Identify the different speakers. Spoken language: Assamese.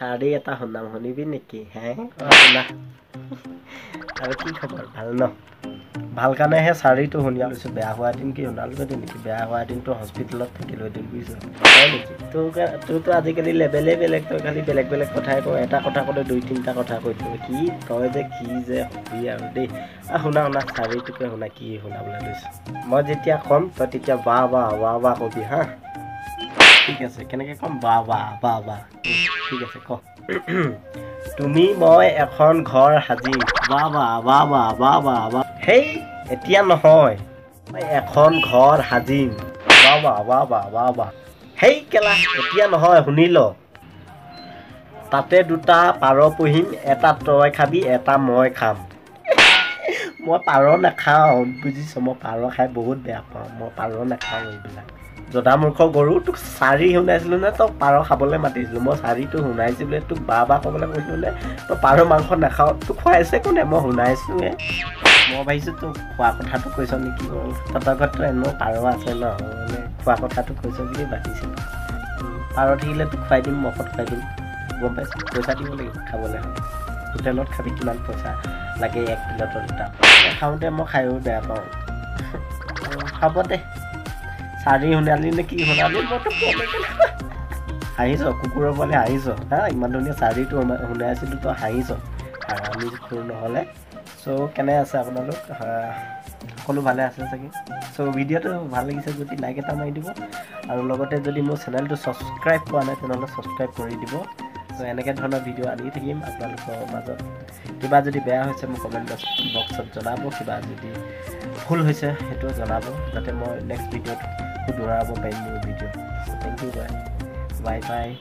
Speaker 1: চাৰি এটা শুনাম শুনিবি নেকি? হে? শুনা। আৰু কি খবৰ? ভাল ন? ভাল কাৰণেহে চাৰিটো শুনি লৈছোঁ বেয়া হোৱা দিন কি শুনালোগৈ নেকি? বেয়া হোৱা দিনটো হস্পিটেলত থাকিলোঁ এদিন বুজিছোঁ? হয় নেকি? তোৰ তোৰতো আজিকালি লেভেলেই বেলেগ তই খালি বেলেগ বেলেগ কথাই কওঁ এটা কথা ক'লে দুই তিনিটা কথা কৈ দিওঁ কি তই যে কি যে হবি আৰু দেই। শুনা শুনা চাৰিটোকে শুনা কি শুনাবলৈ লৈছোঁ? মই যেতিয়া ক'ম তই তেতিয়া বা বা বা বা কবি হা। ঠিক আছে কেনেকৈ ক'ম বা বা বা বা ঠিক আছে ক তুমি মই এখন ঘৰ সাজি বা বা বা বা বা বা বা সেই এতিয়া নহয় মই এখন ঘৰ সাজিম বা বা বা বা বা বা সেই কেলা এতিয়া নহয় শুনি ল তাতে দুটা পাৰ পুহিম এটা তই খাবি এটা মই খাম মই পাৰ নাখাওঁ বুজিছ মই পাৰ খাই বহুত বেয়া পাওঁ মই পাৰ নাখাওঁ এইবিলাক জদামূৰ্খ গৰু তোক চাৰি শুনাইছিলোঁ নে তই পাৰ খাবলৈ মাতিছিলোঁ। মই চাৰিটো শুনাইছোঁ বোলে তোক বা বা ক'বলৈ কৈছিলোঁ নে তই পাৰ মাংস নাখাওঁ তোক খুৱাইছে কোনে? মই শুনাইছোঁহে মই ভাবিছোঁ তোক খোৱা কথাটো কৈছ নেকি তহঁতৰ ঘৰততো এনেও পাৰ আছে ন মানে খোৱা কথাটো কৈছ বুলি ভাবিছিলোঁ পাৰ থাকিলে তোক খুৱাই দিম মফত খুৱাই দিম। গম পাইছোঁ? পইচা দিব লাগিব খাবলৈ। হোটেলত খাবি কিমান পইচা লাগে এক প্লেটৰ দুটা। খাওঁতে মই খায়ো বেয়া পাওঁ। হ'ব দে। চাৰি শুনালি নে কি শুনালি হাঁহিছ কুকুৰৰ পোৱালি হাঁহিছ হা ইমান ধুনীয়া চাৰিটো শুনা- শুনাই আছিলোঁ তই হাঁহিছ আমি খুৰ নহ'লে চ' কেনে আছে আপোনালোক? সকলো ভালে আছে চাগে? চ' ভিডিঅ'টো ভাল লাগিছে যদি লাইক এটা মাৰি দিব। আৰু লগতে যদি মোৰ চেনেলটো ছাবস্ক্ৰাইব কৰা নাই তেনেহ'লে ছাবস্ক্ৰাইব কৰি দিব। চ' এনেকৈ ধৰণৰ ভিডিঅ' আনি থাকিম আপোনালোকৰ মাজত। কিবা যদি বেয়া হৈছে মোক কমেণ্ট বক্সত জনাব। কিবা যদি ভুল হৈছে সেইটো জনাব। যাতে মই নেক্সট ভিডিঅ'ত durable pending video. So thank you guys bye bye